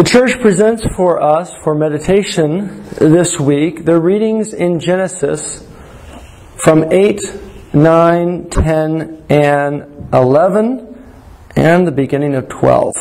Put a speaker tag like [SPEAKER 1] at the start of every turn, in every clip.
[SPEAKER 1] The church presents for us, for meditation this week, the readings in Genesis from 8, 9, 10, and 11, and the beginning of 12.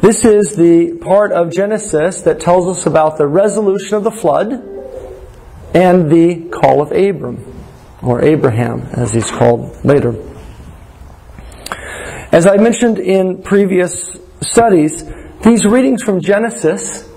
[SPEAKER 1] This is the part of Genesis that tells us about the resolution of the flood and the call of Abram, or Abraham, as he's called later. As I mentioned in previous studies, these readings from Genesis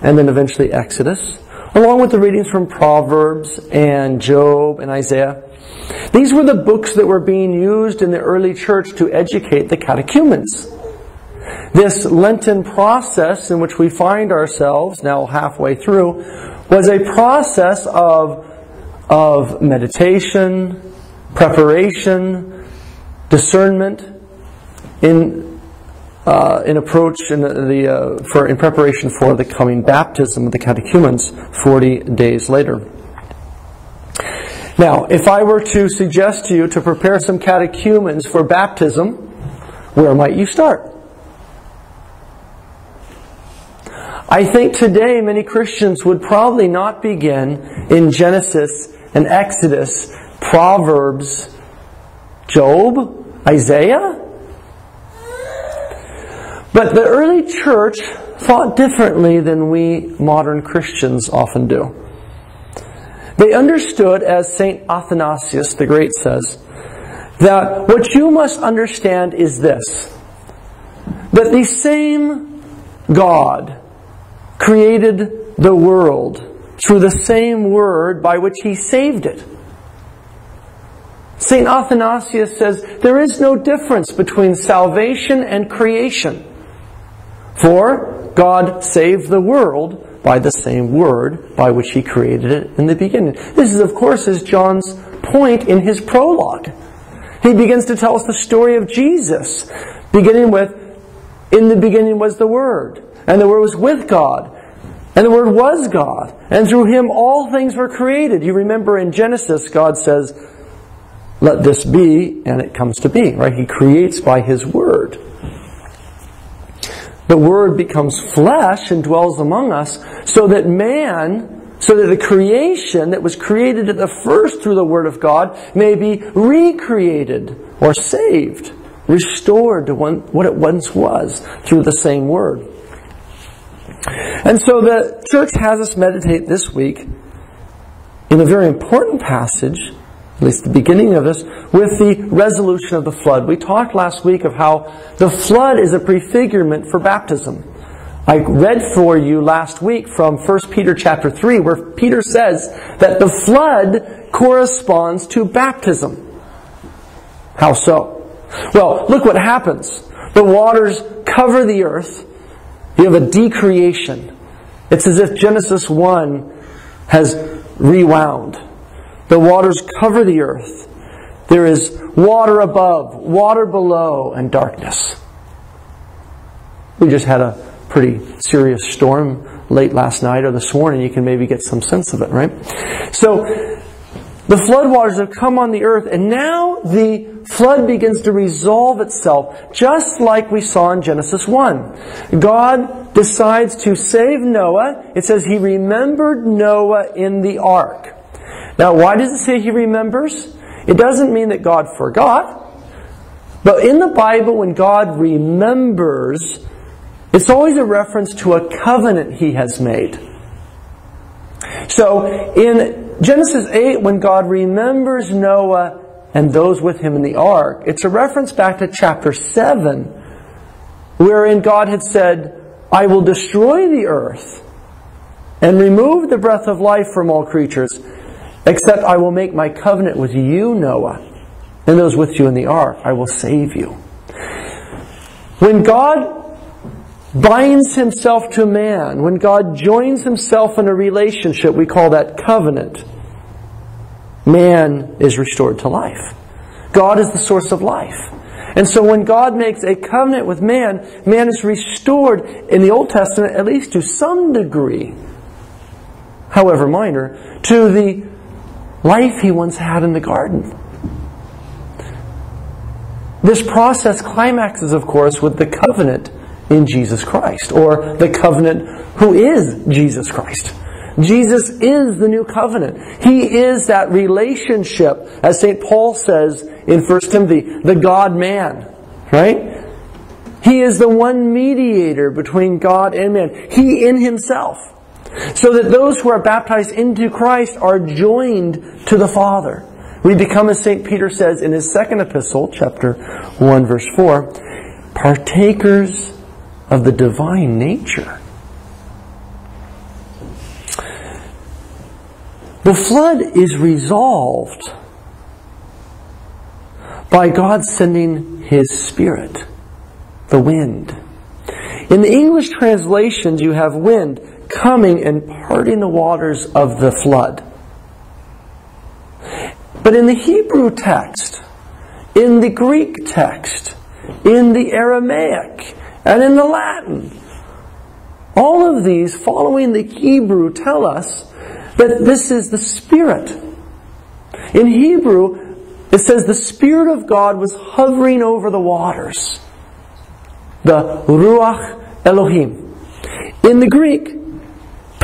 [SPEAKER 1] and then eventually Exodus, along with the readings from Proverbs and Job and Isaiah, these were the books that were being used in the early church to educate the catechumens. This Lenten process in which we find ourselves now halfway through was a process of, of meditation, preparation, discernment in uh, in approach in the uh, for in preparation for the coming baptism of the catechumens 40 days later. Now, if I were to suggest to you to prepare some catechumens for baptism, where might you start? I think today many Christians would probably not begin in Genesis and Exodus, Proverbs, Job, Isaiah, but the early church thought differently than we modern Christians often do. They understood, as St. Athanasius the Great says, that what you must understand is this that the same God created the world through the same word by which he saved it. St. Athanasius says there is no difference between salvation and creation. For God saved the world by the same word by which he created it in the beginning. This is, of course, is John's point in his prologue. He begins to tell us the story of Jesus, beginning with, In the beginning was the Word, and the Word was with God, and the Word was God, and through Him all things were created. You remember in Genesis, God says, Let this be, and it comes to be, right? He creates by His Word the Word becomes flesh and dwells among us, so that man, so that the creation that was created at the first through the Word of God may be recreated or saved, restored to what it once was through the same Word. And so the church has us meditate this week in a very important passage at least the beginning of this, with the resolution of the flood. We talked last week of how the flood is a prefigurement for baptism. I read for you last week from 1 Peter chapter 3 where Peter says that the flood corresponds to baptism. How so? Well, look what happens. The waters cover the earth. You have a decreation. It's as if Genesis 1 has rewound. The waters cover the earth. There is water above, water below, and darkness. We just had a pretty serious storm late last night or this morning. You can maybe get some sense of it, right? So, the floodwaters have come on the earth, and now the flood begins to resolve itself, just like we saw in Genesis 1. God decides to save Noah. It says he remembered Noah in the ark. Now, why does it say he remembers? It doesn't mean that God forgot. But in the Bible, when God remembers, it's always a reference to a covenant he has made. So, in Genesis 8, when God remembers Noah and those with him in the ark, it's a reference back to chapter 7, wherein God had said, I will destroy the earth and remove the breath of life from all creatures Except I will make my covenant with you, Noah, and those with you in the ark. I will save you. When God binds himself to man, when God joins himself in a relationship, we call that covenant, man is restored to life. God is the source of life. And so when God makes a covenant with man, man is restored in the Old Testament, at least to some degree, however minor, to the life he once had in the garden. This process climaxes, of course, with the covenant in Jesus Christ, or the covenant who is Jesus Christ. Jesus is the new covenant. He is that relationship, as St. Paul says in 1 Timothy, the God man, right? He is the one mediator between God and man. He in himself. So that those who are baptized into Christ are joined to the Father. We become, as St. Peter says in his second epistle, chapter 1, verse 4, partakers of the divine nature. The flood is resolved by God sending His Spirit, the wind. In the English translations, you have wind coming and parting the waters of the flood. But in the Hebrew text, in the Greek text, in the Aramaic, and in the Latin, all of these, following the Hebrew, tell us that this is the Spirit. In Hebrew, it says the Spirit of God was hovering over the waters. The Ruach Elohim. In the Greek,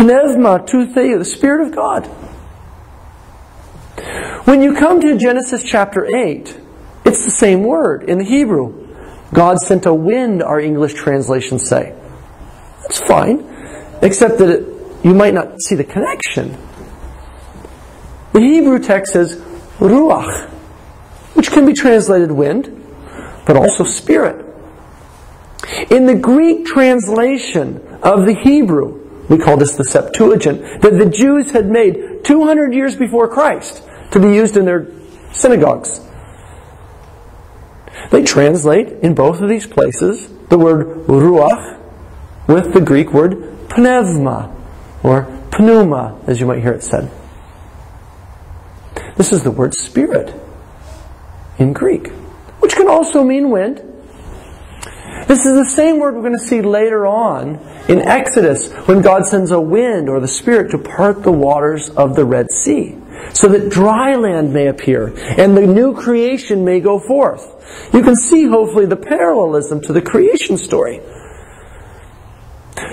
[SPEAKER 1] Pneuma Theou, the Spirit of God. When you come to Genesis chapter 8, it's the same word in the Hebrew. God sent a wind, our English translations say. That's fine, except that it, you might not see the connection. The Hebrew text says ruach, which can be translated wind, but also spirit. In the Greek translation of the Hebrew, we call this the Septuagint, that the Jews had made 200 years before Christ to be used in their synagogues. They translate in both of these places the word ruach with the Greek word pneuma, or pneuma, as you might hear it said. This is the word spirit in Greek, which can also mean wind. This is the same word we're going to see later on in Exodus when God sends a wind or the Spirit to part the waters of the Red Sea so that dry land may appear and the new creation may go forth. You can see, hopefully, the parallelism to the creation story.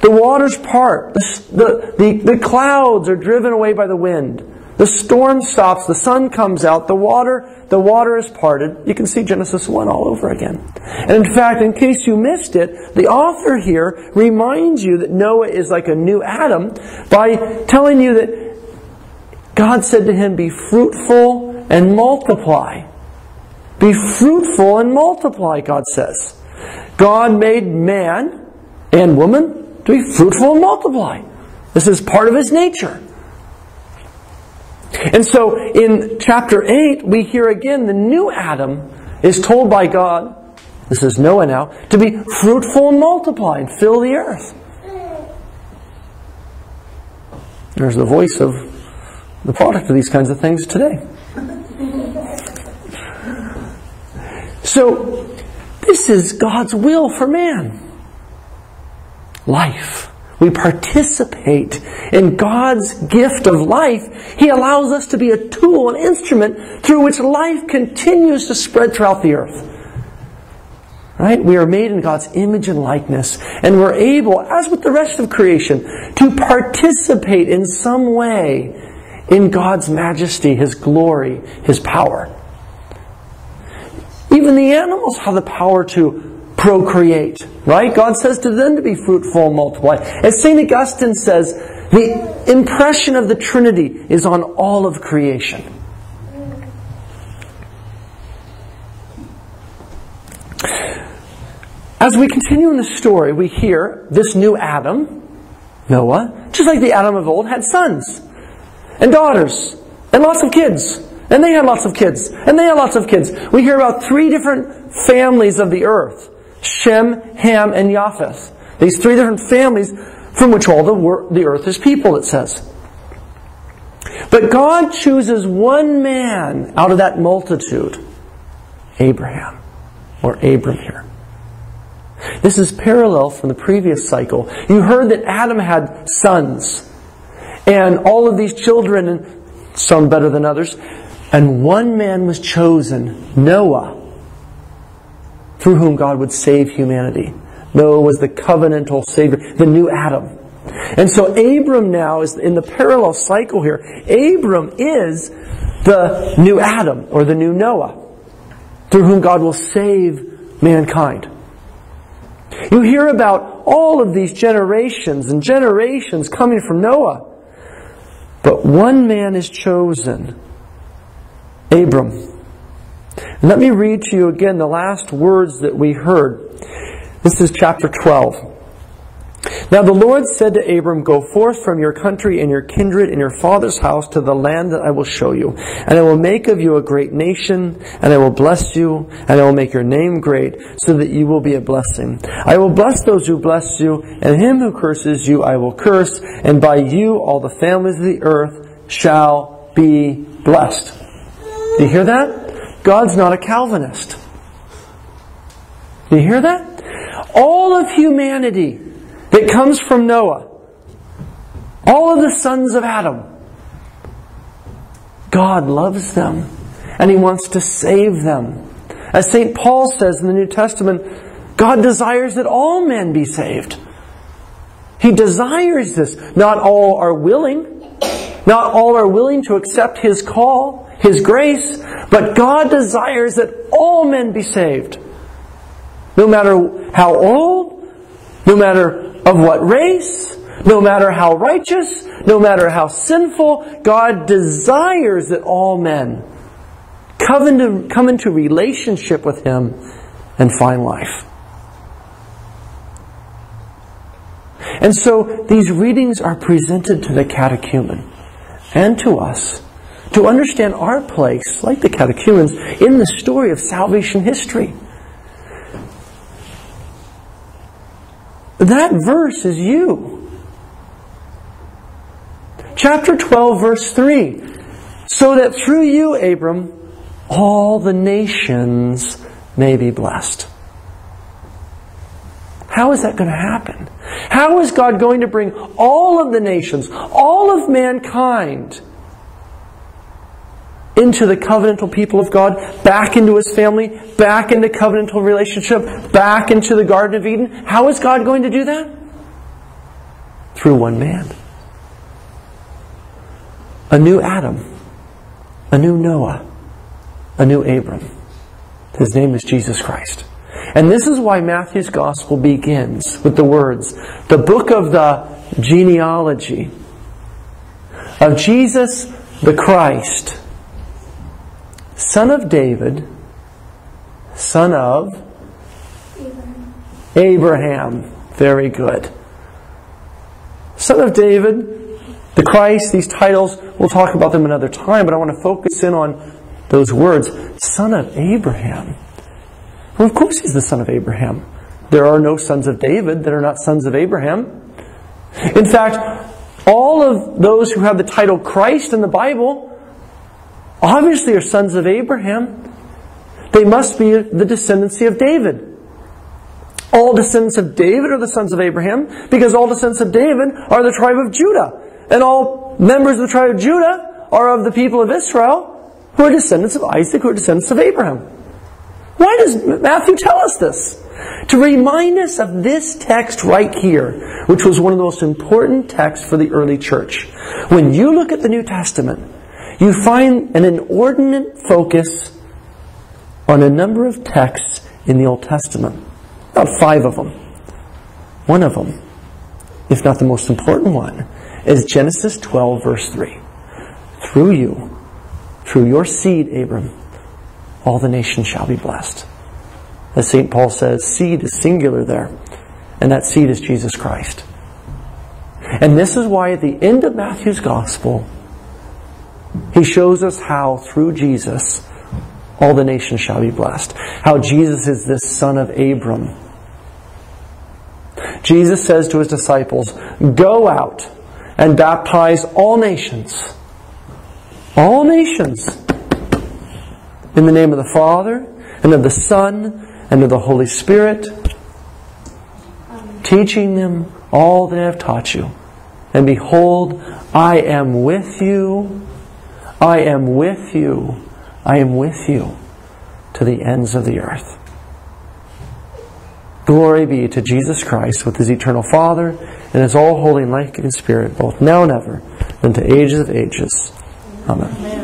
[SPEAKER 1] The waters part, the, the, the, clouds are driven away by the wind. The storm stops, the sun comes out, the water, the water is parted. You can see Genesis 1 all over again. And in fact, in case you missed it, the author here reminds you that Noah is like a new Adam by telling you that God said to him, Be fruitful and multiply. Be fruitful and multiply, God says. God made man and woman to be fruitful and multiply. This is part of his nature. And so in chapter 8, we hear again the new Adam is told by God, this is Noah now, to be fruitful and multiply and fill the earth. There's the voice of the product of these kinds of things today. So, this is God's will for man. Life we participate in God's gift of life, He allows us to be a tool, an instrument through which life continues to spread throughout the earth. Right? We are made in God's image and likeness, and we're able, as with the rest of creation, to participate in some way in God's majesty, His glory, His power. Even the animals have the power to procreate. Right? God says to them to be fruitful and multiply. As St. Augustine says, the impression of the Trinity is on all of creation. As we continue in the story, we hear this new Adam, Noah, just like the Adam of old, had sons and daughters and lots of kids. And they had lots of kids. And they had lots of kids. We hear about three different families of the earth. Shem, Ham, and Japheth. These three different families from which all the, the earth is people, it says. But God chooses one man out of that multitude Abraham, or Abram here. This is parallel from the previous cycle. You heard that Adam had sons, and all of these children, and some better than others, and one man was chosen, Noah through whom God would save humanity. Noah was the covenantal Savior, the new Adam. And so Abram now is in the parallel cycle here. Abram is the new Adam or the new Noah through whom God will save mankind. You hear about all of these generations and generations coming from Noah. But one man is chosen Abram. Let me read to you again the last words that we heard. This is chapter 12. Now the Lord said to Abram, Go forth from your country and your kindred and your father's house to the land that I will show you. And I will make of you a great nation, and I will bless you, and I will make your name great, so that you will be a blessing. I will bless those who bless you, and him who curses you I will curse, and by you all the families of the earth shall be blessed. Do you hear that? God's not a Calvinist. Do you hear that? All of humanity that comes from Noah, all of the sons of Adam, God loves them and He wants to save them. As St. Paul says in the New Testament, God desires that all men be saved. He desires this. Not all are willing. Not all are willing to accept His call, His grace, but God desires that all men be saved. No matter how old, no matter of what race, no matter how righteous, no matter how sinful, God desires that all men come into, come into relationship with Him and find life. And so these readings are presented to the catechumen and to us to understand our place, like the catechumens, in the story of salvation history. That verse is you. Chapter 12, verse 3. So that through you, Abram, all the nations may be blessed. How is that going to happen? How is God going to bring all of the nations, all of mankind, into the covenantal people of God, back into his family, back into covenantal relationship, back into the Garden of Eden. How is God going to do that? Through one man. A new Adam, a new Noah, a new Abram. His name is Jesus Christ. And this is why Matthew's Gospel begins with the words, the book of the genealogy of Jesus the Christ son of David, son of Abraham. Very good. Son of David, the Christ, these titles, we'll talk about them another time, but I want to focus in on those words. Son of Abraham. Well, of course he's the son of Abraham. There are no sons of David that are not sons of Abraham. In fact, all of those who have the title Christ in the Bible obviously are sons of Abraham. They must be the descendancy of David. All descendants of David are the sons of Abraham because all descendants of David are the tribe of Judah. And all members of the tribe of Judah are of the people of Israel who are descendants of Isaac, who are descendants of Abraham. Why does Matthew tell us this? To remind us of this text right here, which was one of the most important texts for the early church. When you look at the New Testament, you find an inordinate focus on a number of texts in the Old Testament. About five of them. One of them, if not the most important one, is Genesis 12, verse 3. Through you, through your seed, Abram, all the nations shall be blessed. As St. Paul says, seed is singular there, and that seed is Jesus Christ. And this is why at the end of Matthew's Gospel, he shows us how, through Jesus, all the nations shall be blessed. How Jesus is this son of Abram. Jesus says to his disciples, Go out and baptize all nations. All nations. In the name of the Father, and of the Son, and of the Holy Spirit, teaching them all that I have taught you. And behold, I am with you I am with you. I am with you to the ends of the earth. Glory be to Jesus Christ with his eternal Father and his all holy and life giving Spirit, both now and ever, and to ages of ages. Amen.